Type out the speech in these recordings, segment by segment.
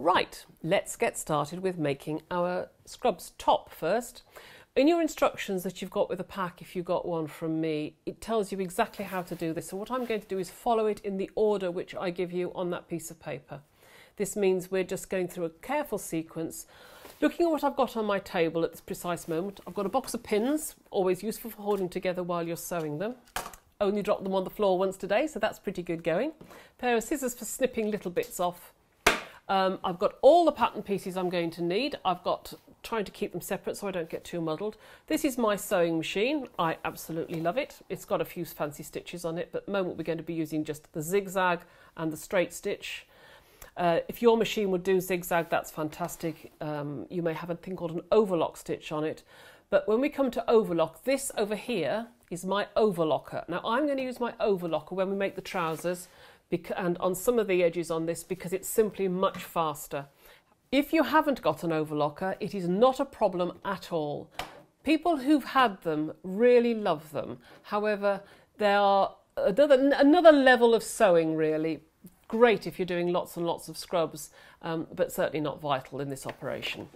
Right, let's get started with making our scrubs top first. In your instructions that you've got with the pack, if you got one from me, it tells you exactly how to do this. So what I'm going to do is follow it in the order which I give you on that piece of paper. This means we're just going through a careful sequence. Looking at what I've got on my table at this precise moment, I've got a box of pins, always useful for holding together while you're sewing them. Only dropped them on the floor once today, so that's pretty good going. Pair of scissors for snipping little bits off um, I've got all the pattern pieces I'm going to need. I've got trying to keep them separate so I don't get too muddled. This is my sewing machine. I absolutely love it. It's got a few fancy stitches on it, but at the moment we're going to be using just the zigzag and the straight stitch. Uh, if your machine would do zigzag, that's fantastic. Um, you may have a thing called an overlock stitch on it. But when we come to overlock, this over here is my overlocker. Now I'm going to use my overlocker when we make the trousers and on some of the edges on this because it's simply much faster. If you haven't got an overlocker, it is not a problem at all. People who've had them really love them. However, they are another, another level of sewing really. Great if you're doing lots and lots of scrubs, um, but certainly not vital in this operation.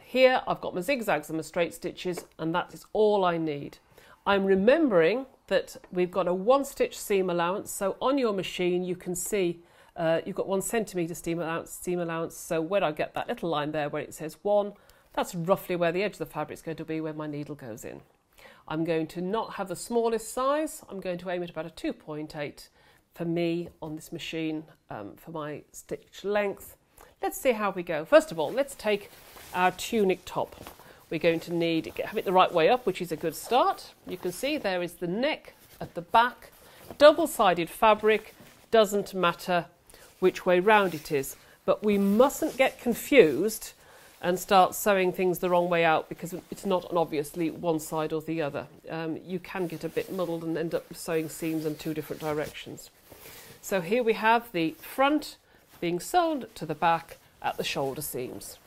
Here I've got my zigzags and my straight stitches and that is all I need. I'm remembering that we've got a one stitch seam allowance. So on your machine, you can see uh, you've got one centimetre seam allowance, seam allowance. So when I get that little line there where it says one, that's roughly where the edge of the fabric is going to be when my needle goes in. I'm going to not have the smallest size. I'm going to aim at about a 2.8 for me on this machine um, for my stitch length. Let's see how we go. First of all, let's take our tunic top. We're going to need, have it the right way up, which is a good start. You can see there is the neck at the back. Double-sided fabric, doesn't matter which way round it is. But we mustn't get confused and start sewing things the wrong way out because it's not obviously one side or the other. Um, you can get a bit muddled and end up sewing seams in two different directions. So here we have the front being sewn to the back at the shoulder seams.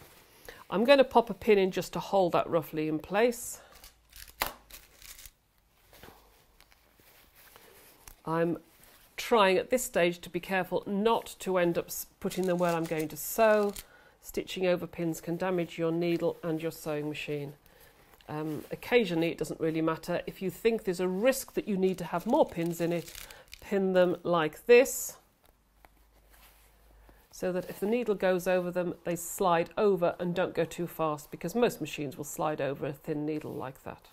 I'm going to pop a pin in just to hold that roughly in place. I'm trying at this stage to be careful not to end up putting them where I'm going to sew. Stitching over pins can damage your needle and your sewing machine. Um, occasionally it doesn't really matter. If you think there's a risk that you need to have more pins in it, pin them like this so that if the needle goes over them, they slide over and don't go too fast because most machines will slide over a thin needle like that.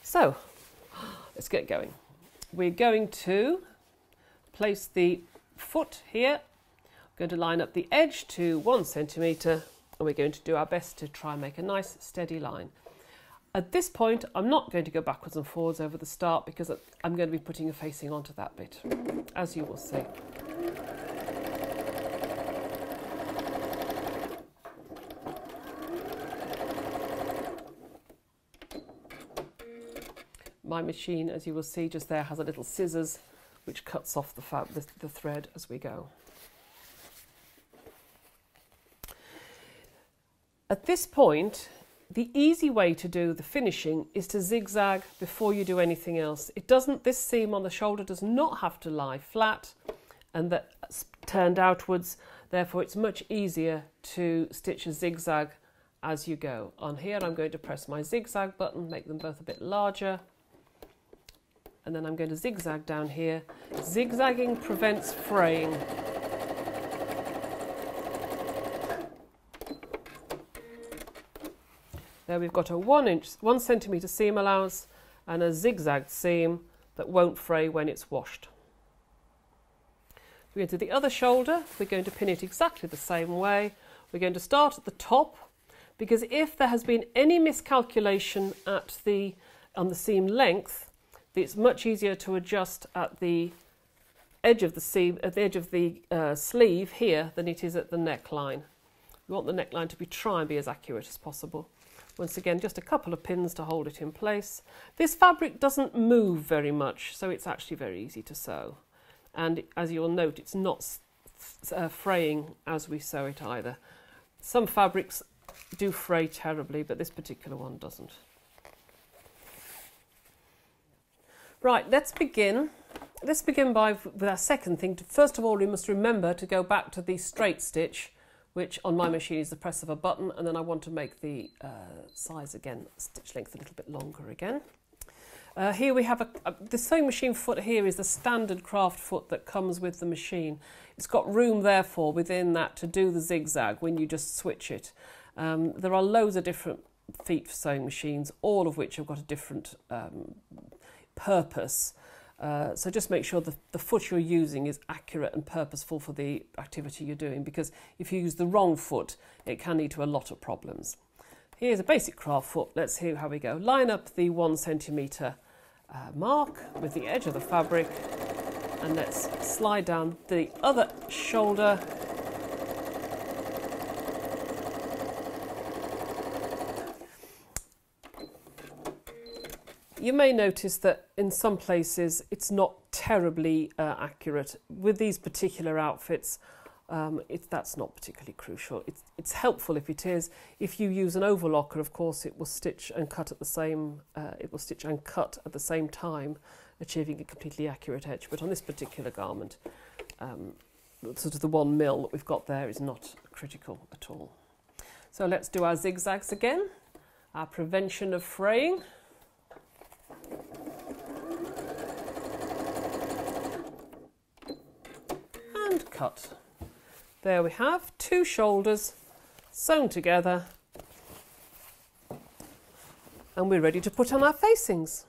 So, let's get going. We're going to place the foot here. I'm going to line up the edge to one centimetre and we're going to do our best to try and make a nice steady line. At this point, I'm not going to go backwards and forwards over the start because I'm going to be putting a facing onto that bit, as you will see. My machine, as you will see just there, has a little scissors which cuts off the, the, the thread as we go. At this point, the easy way to do the finishing is to zigzag before you do anything else. It doesn't, this seam on the shoulder does not have to lie flat and that's turned outwards. Therefore, it's much easier to stitch a zigzag as you go. On here, I'm going to press my zigzag button, make them both a bit larger. And then I'm going to zigzag down here. Zigzagging prevents fraying. There we've got a one inch, one centimetre seam allowance and a zigzag seam that won't fray when it's washed. We're going to the other shoulder, we're going to pin it exactly the same way. We're going to start at the top because if there has been any miscalculation at the, on the seam length, it's much easier to adjust at the edge of the seam, at the edge of the uh, sleeve here than it is at the neckline. We want the neckline to be try and be as accurate as possible. Once again, just a couple of pins to hold it in place. This fabric doesn't move very much, so it's actually very easy to sew. And as you'll note, it's not uh, fraying as we sew it either. Some fabrics do fray terribly, but this particular one doesn't. Right, let's begin let's begin by with our second thing. First of all, we must remember to go back to the straight stitch, which on my machine is the press of a button, and then I want to make the uh, size again, stitch length a little bit longer again. Uh, here we have a, a, the sewing machine foot here is the standard craft foot that comes with the machine. It's got room therefore within that to do the zigzag when you just switch it. Um, there are loads of different feet for sewing machines, all of which have got a different um, purpose. Uh, so just make sure the, the foot you're using is accurate and purposeful for the activity you're doing because if you use the wrong foot, it can lead to a lot of problems. Here's a basic craft foot. Let's see how we go. Line up the one centimetre uh, mark with the edge of the fabric and let's slide down the other shoulder You may notice that in some places it's not terribly uh, accurate. With these particular outfits, um, it, that's not particularly crucial. It's, it's helpful if it is. If you use an overlocker, of course, it will stitch and cut at the same. Uh, it will stitch and cut at the same time, achieving a completely accurate edge. But on this particular garment, um, sort of the one mil that we've got there is not critical at all. So let's do our zigzags again. Our prevention of fraying. And cut. There we have two shoulders sewn together and we're ready to put on our facings.